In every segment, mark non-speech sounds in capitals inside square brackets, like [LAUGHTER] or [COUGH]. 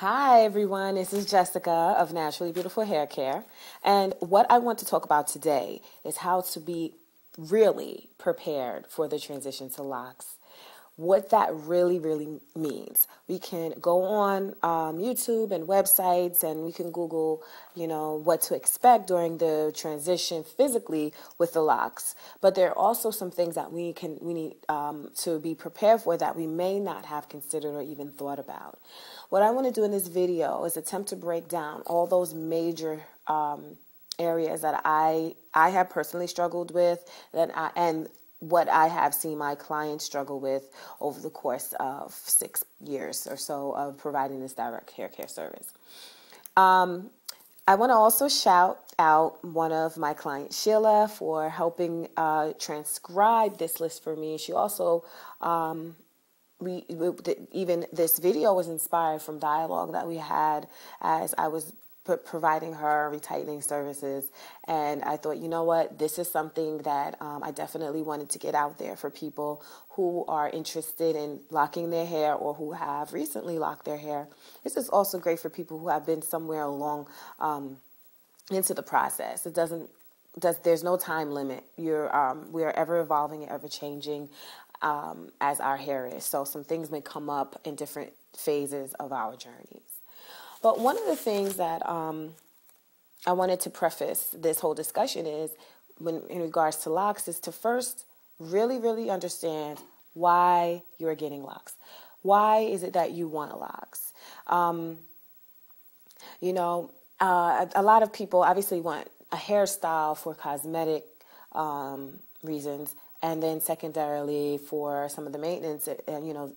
Hi, everyone. This is Jessyca of Naturally Beautiful Hair Care. And what I want to talk about today is how to be really prepared for the transition to locks what that really, really means. We can go on um, YouTube and websites and we can Google, you know, what to expect during the transition physically with the locks. But there are also some things that we can we need um, to be prepared for that we may not have considered or even thought about. What I want to do in this video is attempt to break down all those major um, areas that I I have personally struggled with that I, and what I have seen my clients struggle with over the course of six years or so of providing this direct hair care service. Um, I want to also shout out one of my clients, Sheila, for helping uh, transcribe this list for me. She also, um, we, we, even this video was inspired from dialogue that we had as I was providing her retightening services. And I thought, you know what, this is something that um, I definitely wanted to get out there for people who are interested in locking their hair or who have recently locked their hair. This is also great for people who have been somewhere along um, into the process. It doesn't does there's no time limit. You're um, we are ever evolving and ever changing um, as our hair is. So some things may come up in different phases of our journeys. But one of the things that um, I wanted to preface this whole discussion is, when in regards to locks, is to first really, really understand why you are getting locks. Why is it that you want locks? Um, you know, uh, a, lot of people obviously want a hairstyle for cosmetic um, reasons, and then secondarily for some of the maintenance. And you know,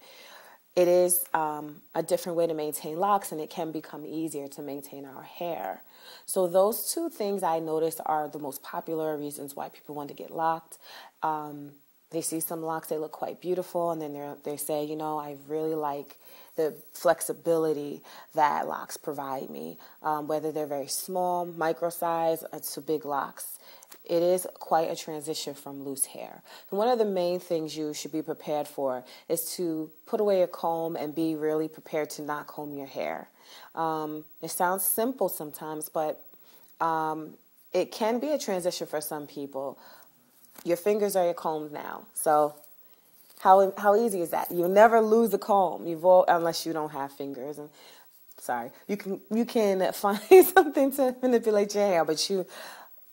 it is um, a different way to maintain locks and it can become easier to maintain our hair. So, those two things I noticed are the most popular reasons why people want to get locked. Um, they see some locks, they look quite beautiful, and then they they say, you know, I really like the flexibility that locks provide me, um, whether they're very small, micro size, to big locks it is quite a transition from loose hair. One of the main things you should be prepared for is to put away a comb and be really prepared to not comb your hair. Um, it sounds simple sometimes, but um, it can be a transition for some people. Your fingers are your combs now, so how how easy is that? You'll never lose a comb, you've all, unless you don't have fingers. And sorry, you can you can [LAUGHS] find something to manipulate your hair, but you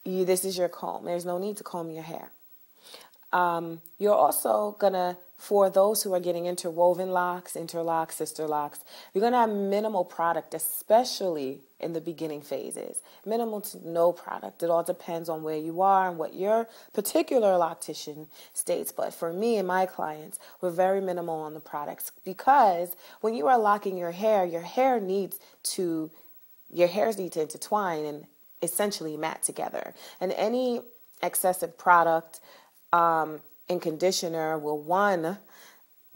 you, this is your comb. There's no need to comb your hair. Um, you're also gonna, for those who are getting interwoven locks, interlocks, Sisterlocks, you're gonna have minimal product, especially in the beginning phases. Minimal to no product. It all depends on where you are and what your particular loctician states. But for me and my clients, we're very minimal on the products because when you are locking your hair, your hair needs to, your hairs need to intertwine and essentially mat together. And any excessive product um, and conditioner will one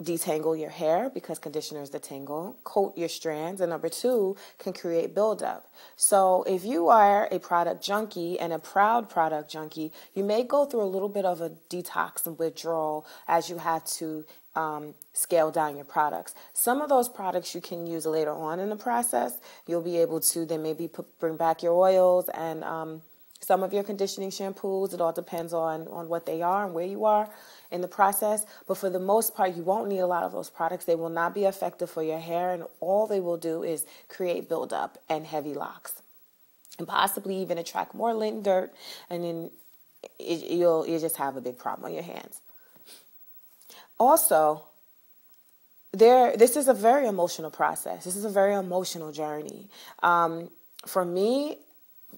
detangle your hair because conditioners detangle, coat your strands, and number two can create buildup. So if you are a product junkie and a proud product junkie, you may go through a little bit of a detox and withdrawal as you have to um, scale down your products. Some of those products you can use later on in the process. You'll be able to then maybe put, bring back your oils and um, some of your conditioning shampoos. It all depends on, on what they are and where you are in the process. But for the most part, you won't need a lot of those products. They will not be effective for your hair, and all they will do is create buildup and heavy locks. And possibly even attract more lint and dirt, and then it, you'll you just have a big problem on your hands. Also, there this is a very emotional process. This is a very emotional journey. Um, for me,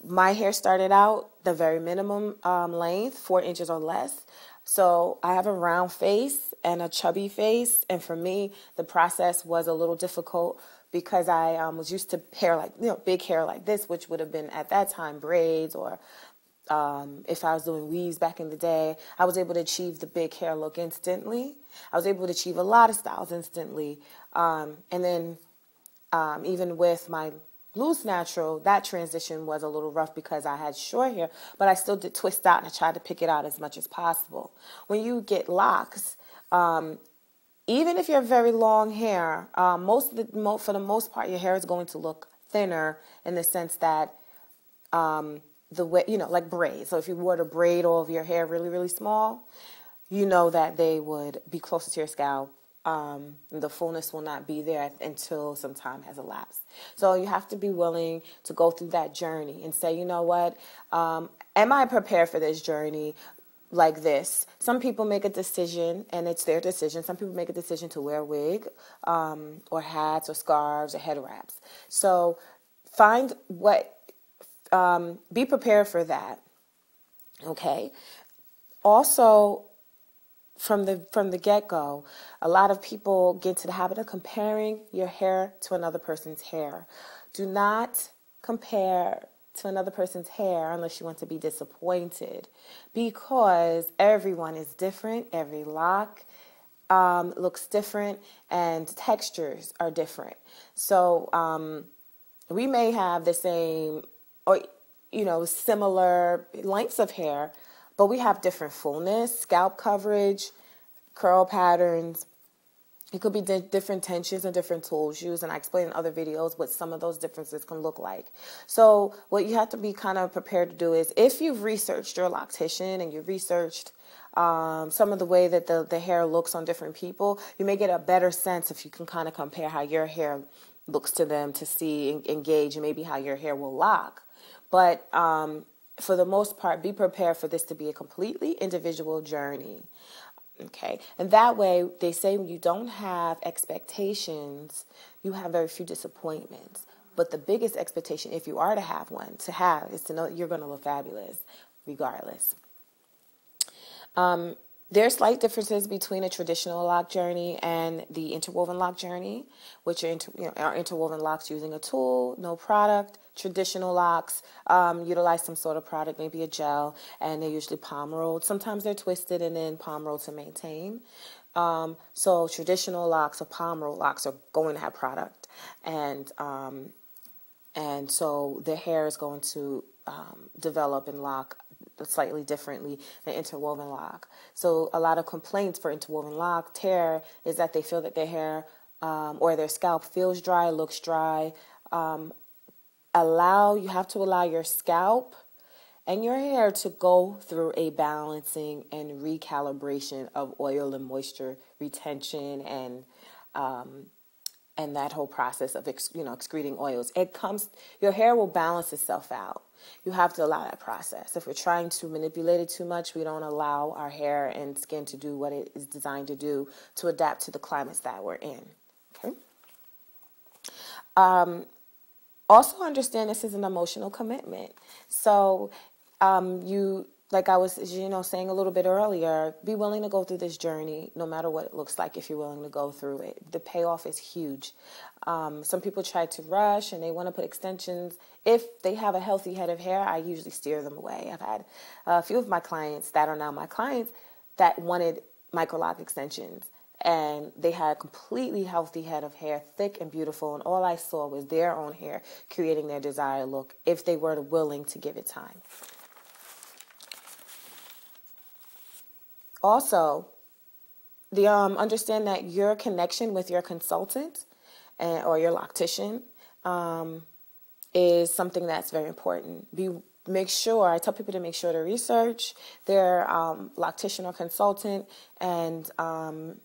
my hair started out the very minimum um, length, four inches or less. So I have a round face and a chubby face, and for me, the process was a little difficult because I um, was used to hair like you know big hair like this, which would have been at that time braids or um, if I was doing weaves back in the day, I was able to achieve the big hair look instantly. I was able to achieve a lot of styles instantly. Um, and then um, even with my loose natural, that transition was a little rough because I had short hair, but I still did twist out and I tried to pick it out as much as possible. When you get locks, um, even if you have very long hair, um, most the, for the most part, your hair is going to look thinner in the sense that um, the way you know, like braids. So if you were to braid all of your hair really, really small, you know that they would be closer to your scalp. Um, the fullness will not be there until some time has elapsed. So you have to be willing to go through that journey and say, you know what, um, am I prepared for this journey? like this. Some people make a decision, and it's their decision. Some people make a decision to wear wig, um, or hats, or scarves, or head wraps. So find what, um, be prepared for that. Okay. Also, from the from the get go, a lot of people get into the habit of comparing your hair to another person's hair. Do not compare to another person's hair unless you want to be disappointed because everyone is different, every lock um, looks different, and textures are different. So um, we may have the same or you know similar lengths of hair, but we have different fullness, scalp coverage, curl patterns, it could be di- different tensions and different tools used, and I explain in other videos what some of those differences can look like. So, what you have to be kind of prepared to do is if you've researched your loctician and you've researched um, some of the way that the, the hair looks on different people, you may get a better sense if you can kind of compare how your hair looks to them to see, engage, and maybe how your hair will lock. But um, for the most part, be prepared for this to be a completely individual journey. Okay. And that way, they say when you don't have expectations, you have very few disappointments. But the biggest expectation, if you are to have one, to have, is to know that you're going to look fabulous regardless. Um, there are slight differences between a traditional lock journey and the interwoven lock journey, which are, inter, you know, are interwoven locks using a tool, no product. Traditional locks um, utilize some sort of product, maybe a gel, and they're usually palm rolled. Sometimes they're twisted and then palm rolled to maintain. Um, so traditional locks or palm roll locks are going to have product, and um, and so the hair is going to um, develop and lock slightly differently than interwoven lock. So a lot of complaints for interwoven lock tear is that they feel that their hair um, or their scalp feels dry, looks dry. Um, allow you have to allow your scalp and your hair to go through a balancing and recalibration of oil and moisture retention and um, and that whole process of you know excreting oils. It comes your hair will balance itself out you have to allow that process. If we're trying to manipulate it too much, we don't allow our hair and skin to do what it is designed to do to adapt to the climates that we're in. Okay. Um, also understand this is an emotional commitment. So um, you like I was, you know, saying a little bit earlier, be willing to go through this journey, no matter what it looks like. If you're willing to go through it, the payoff is huge. Um, some people try to rush and they want to put extensions. If they have a healthy head of hair, I usually steer them away. I've had a few of my clients that are now my clients that wanted microlock extensions and they had a completely healthy head of hair, thick and beautiful, and all I saw was their own hair creating their desired look if they were willing to give it time. Also, the um, understand that your connection with your consultant and, or your loctician um, is something that's very important. Be make sure I tell people to make sure to research their um, loctician or consultant and um,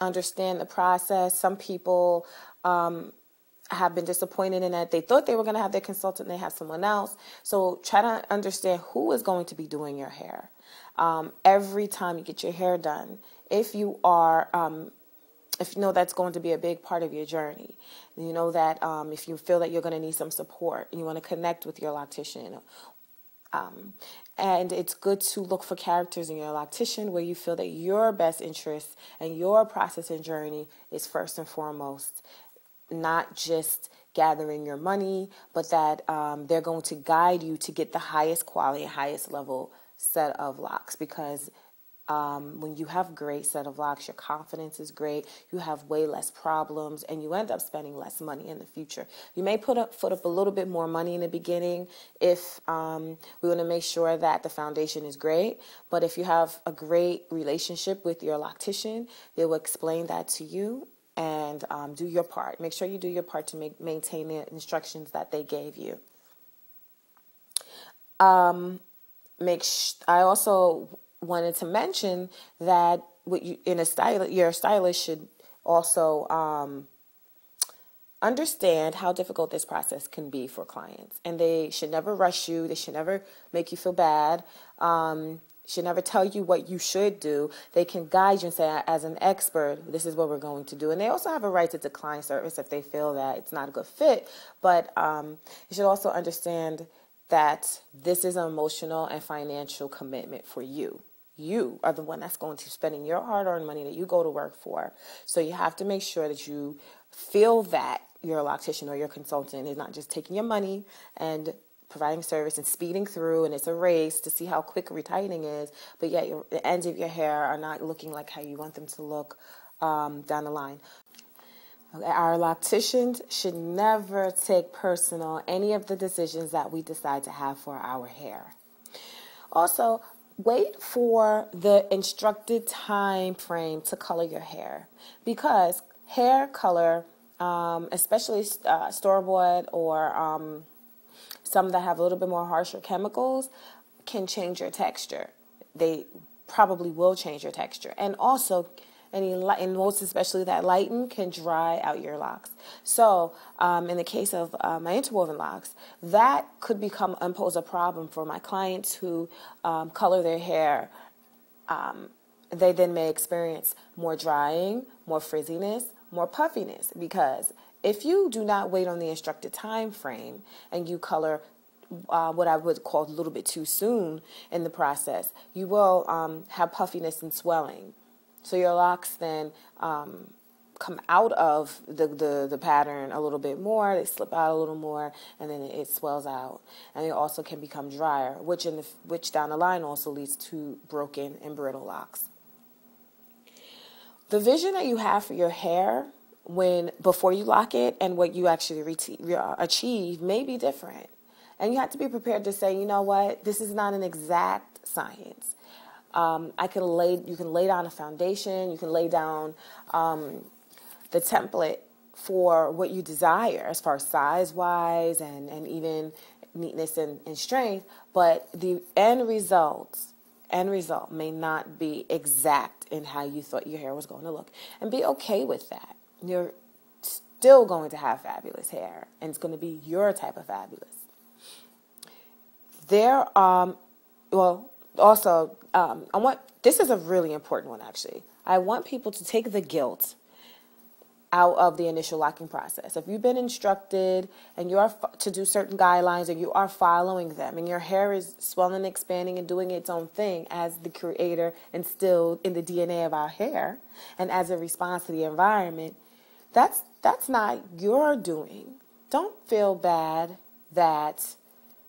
understand the process. Some people um, have been disappointed in that they thought they were going to have their consultant they have someone else. So try to understand who is going to be doing your hair um, every time you get your hair done. If you are, um, if you know that's going to be a big part of your journey, you know that um, if you feel that you're going to need some support, and you want to connect with your loctician. Um, and it's good to look for characters in your loctician where you feel that your best interest and your process and journey is first and foremost, not just gathering your money, but that um, they're going to guide you to get the highest quality, highest level set of locks because Um, when you have great set of locks, your confidence is great. You have way less problems, and you end up spending less money in the future. You may put up foot up a little bit more money in the beginning if um, we want to make sure that the foundation is great. But if you have a great relationship with your loctician, they will explain that to you and um, do your part. Make sure you do your part to make, maintain the instructions that they gave you. Um, make sh- I also wanted to mention that what you in a style your stylist should also um, understand how difficult this process can be for clients, and they should never rush you. They should never make you feel bad. Um, should never tell you what you should do. They can guide you and say, as an expert, this is what we're going to do. And they also have a right to decline service if they feel that it's not a good fit. But um, you should also understand that this is an emotional and financial commitment for you. You are the one that's going to be spending your hard-earned money that you go to work for. So you have to make sure that you feel that your loctician or your consultant is not just taking your money and providing service and speeding through, and it's a race to see how quick retightening is. But yet, your, the ends of your hair are not looking like how you want them to look um, down the line. Our locticians should never take personal any of the decisions that we decide to have for our hair. Also, wait for the instructed time frame to color your hair because hair color, um, especially uh, store bought or um, some that have a little bit more harsher chemicals can change your texture. They probably will change your texture. And also, any and most especially that lighten can dry out your locks. So, um, in the case of uh, my interwoven locks, that could become impose a problem for my clients who um, color their hair. Um, they then may experience more drying, more frizziness, more puffiness because if you do not wait on the instructed time frame and you color uh, what I would call a little bit too soon in the process, you will um, have puffiness and swelling. So your locks then um, come out of the, the, the pattern a little bit more, they slip out a little more, and then it, swells out. And it also can become drier, which, in the, which down the line also leads to broken and brittle locks. The vision that you have for your hair when before you lock it and what you actually re- achieve may be different. And you have to be prepared to say, you know what, this is not an exact science. Um, I can lay, you can lay down a foundation, you can lay down um, the template for what you desire as far as size wise and, and even neatness and, and strength, but the end results end result may not be exact in how you thought your hair was going to look. And be okay with that you're still going to have fabulous hair and it's going to be your type of fabulous. There, um, well, also, um, I want this is a really important one actually. I want people to take the guilt out of the initial locking process. If you've been instructed and you are to do certain guidelines and you are following them and your hair is swelling, expanding, and doing its own thing as the creator instilled in the DNA of our hair and as a response to the environment, that's that's not your doing. Don't feel bad that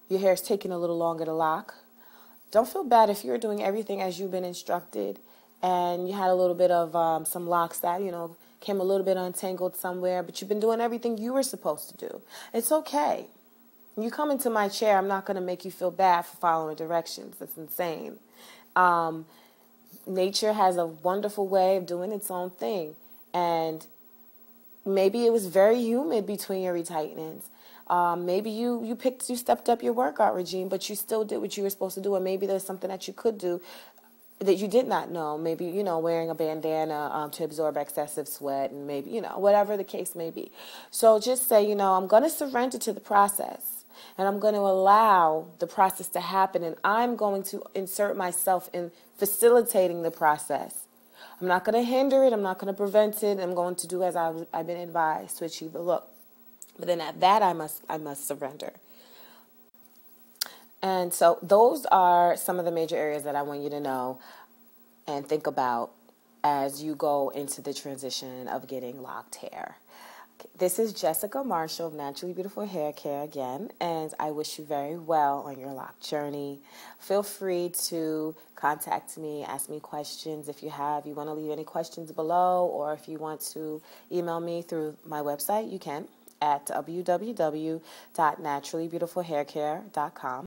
your hair is taking a little longer to lock. Don't feel bad if you're doing everything as you've been instructed and you had a little bit of um, some locks that, you know, came a little bit untangled somewhere, but you've been doing everything you were supposed to do. It's okay. When you come into my chair, I'm not going to make you feel bad for following directions. That's insane. Um, nature has a wonderful way of doing its own thing. And maybe it was very humid between your retightenings. Um, maybe you you picked you stepped up your workout regime, but you still did what you were supposed to do, and maybe there's something that you could do that you did not know. Maybe you know wearing a bandana um, to absorb excessive sweat, and maybe you know whatever the case may be. So just say you know I'm going to surrender to the process, and I'm going to allow the process to happen, and I'm going to insert myself in facilitating the process I'm not going to hinder it. I'm not going to prevent it. I'm going to do as I've, I've been advised to achieve the look. But then at that, I must I must surrender. And so those are some of the major areas that I want you to know and think about as you go into the transition of getting locked hair. This is Jessyca Marshall of Naturally Beautiful Hair Care again, and I wish you very well on your lock journey. Feel free to contact me, ask me questions if you have. You want to leave any questions below, or if you want to email me through my website, you can at www.naturallybeautifulhaircare.com.